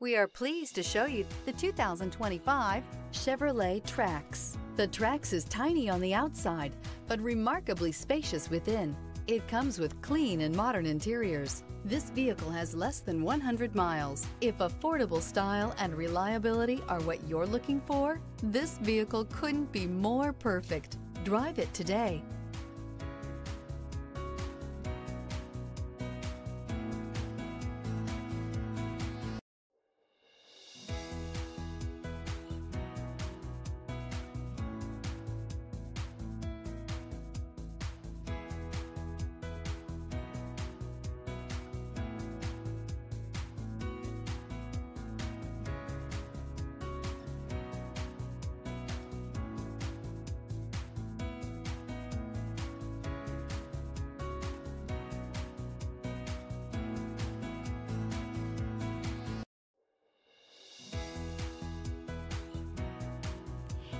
We are pleased to show you the 2025 Chevrolet Trax. The Trax is tiny on the outside, but remarkably spacious within. It comes with clean and modern interiors. This vehicle has less than 100 miles. If affordable style and reliability are what you're looking for, this vehicle couldn't be more perfect. Drive it today.